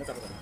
kamu takut apa?